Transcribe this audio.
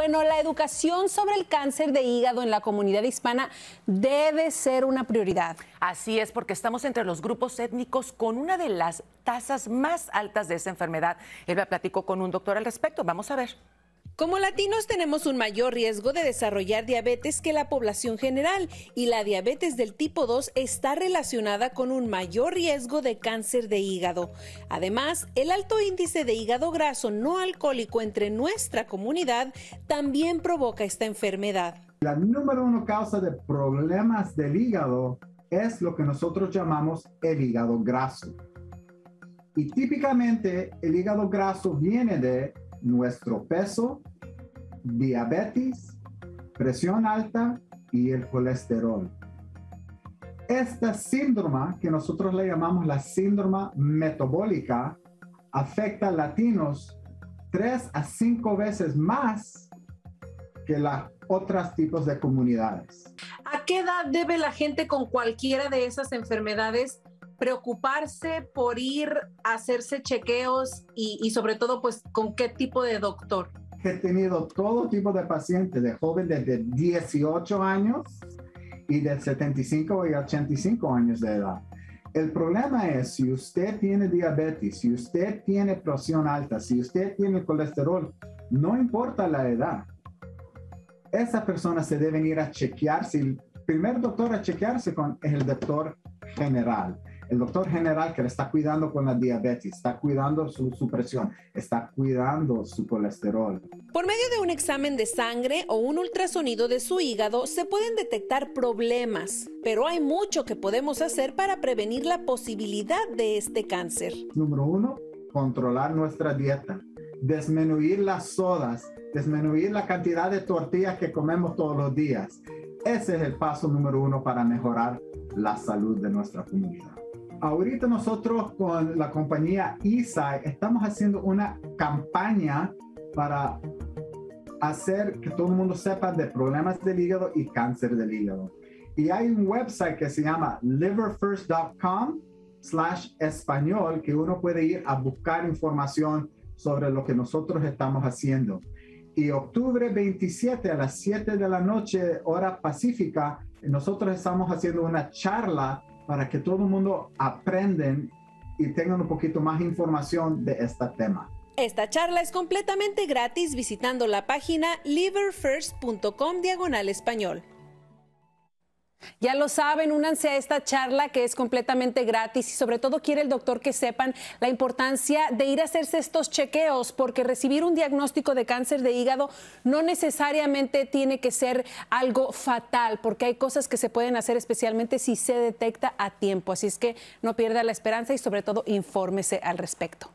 Bueno, la educación sobre el cáncer de hígado en la comunidad hispana debe ser una prioridad. Así es, porque estamos entre los grupos étnicos con una de las tasas más altas de esa enfermedad. Me platicó con un doctor al respecto. Vamos a ver. Como latinos tenemos un mayor riesgo de desarrollar diabetes que la población general y la diabetes del tipo 2 está relacionada con un mayor riesgo de cáncer de hígado. Además, el alto índice de hígado graso no alcohólico entre nuestra comunidad también provoca esta enfermedad. La número uno causa de problemas del hígado es lo que nosotros llamamos el hígado graso. Y típicamente el hígado graso viene de nuestro peso, diabetes, presión alta y el colesterol. Esta síndrome, que nosotros le llamamos la síndrome metabólica, afecta a latinos tres a cinco veces más que las otros tipos de comunidades. ¿A qué edad debe la gente con cualquiera de esas enfermedades preocuparse por ir a hacerse chequeos y, y sobre todo, pues, con qué tipo de doctor? He tenido todo tipo de pacientes, de jóvenes de 18 años y de 75 y 85 años de edad. El problema es si usted tiene diabetes, si usted tiene presión alta, si usted tiene colesterol, no importa la edad, esa persona se debe ir a chequearse. El primer doctor a chequearse con es el doctor general el doctor general que le está cuidando con la diabetes, está cuidando su, su, presión, está cuidando su colesterol. Por medio de un examen de sangre o un ultrasonido de su hígado se pueden detectar problemas, pero hay mucho que podemos hacer para prevenir la posibilidad de este cáncer. Número uno, controlar nuestra dieta, disminuir las sodas, disminuir la cantidad de tortillas que comemos todos los días. Ese es el paso número uno para mejorar la salud de nuestra comunidad ahorita nosotros con la compañía ESI estamos haciendo una campaña para hacer que todo el mundo sepa de problemas del hígado y cáncer del hígado. Y hay un website que se llama liverfirst.com slash español que uno puede ir a buscar información sobre lo que nosotros estamos haciendo. Y octubre 27 a las 7 de la noche, hora pacífica, nosotros estamos haciendo una charla para que todo el mundo aprenden y tengan un poquito más información de este tema. Esta charla es completamente gratis visitando la página liverfirst.com diagonal español. Ya lo saben, únanse a esta charla que es completamente gratis y sobre todo quiere el doctor que sepan la importancia de ir a hacerse estos chequeos porque recibir un diagnóstico de cáncer de hígado no necesariamente tiene que ser algo fatal porque hay cosas que se pueden hacer especialmente si se detecta a tiempo. Así es que no pierda la esperanza y sobre todo infórmese al respecto.